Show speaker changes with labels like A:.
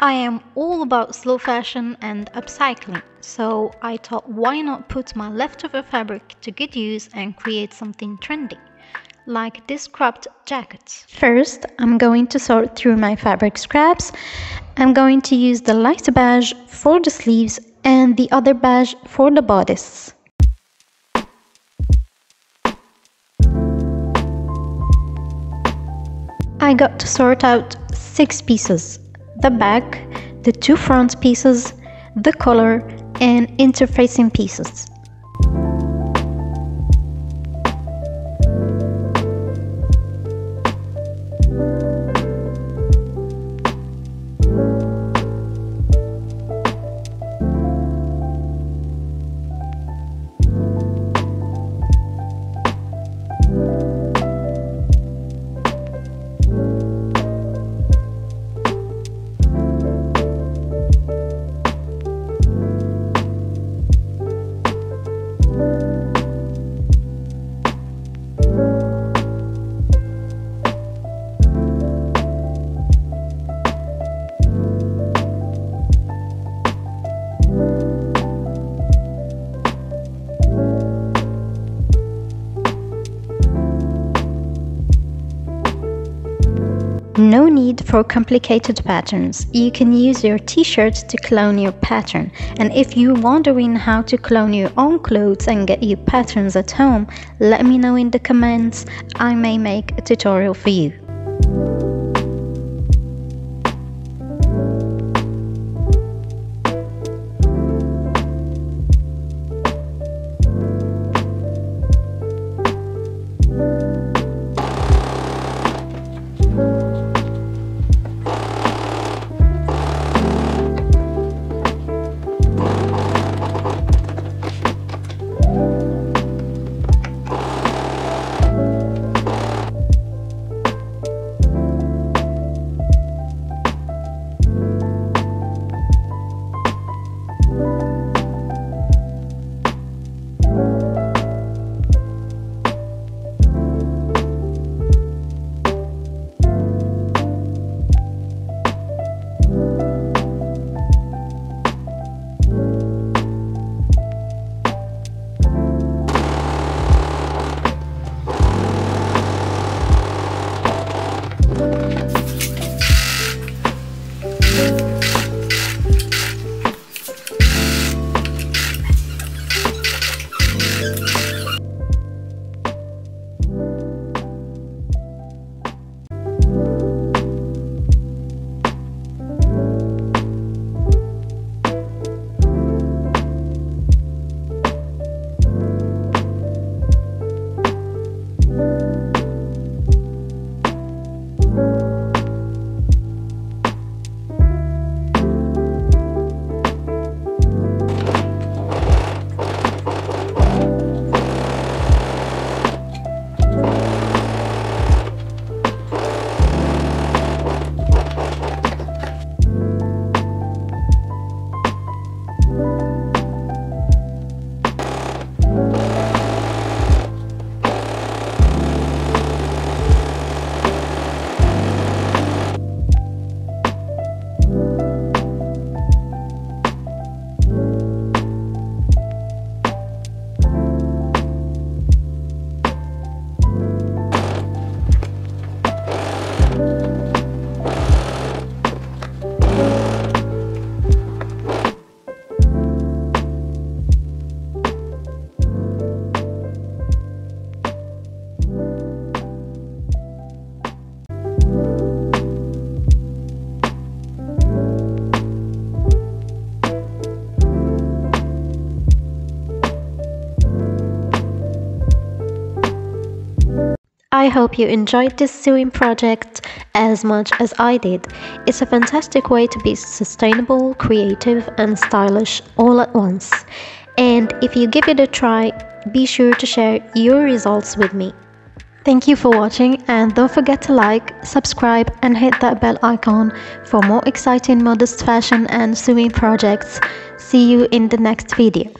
A: I am all about slow fashion and upcycling, so I thought why not put my leftover fabric to good use and create something trendy, like this cropped jacket. First, I'm going to sort through my fabric scraps. I'm going to use the light beige for the sleeves and the other beige for the bodice. I got to sort out six pieces the back, the two front pieces, the collar, and interfacing pieces. No need for complicated patterns. You can use your t-shirt to clone your pattern. And if you're wondering how to clone your own clothes and get your patterns at home, let me know in the comments. I may make a tutorial for you. I hope you enjoyed this sewing project as much as I did. It's a fantastic way to be sustainable, creative and stylish all at once. And if you give it a try, be sure to share your results with me. Thank you for watching and don't forget to like, subscribe and hit that bell icon for more exciting modest fashion and sewing projects. See you in the next video.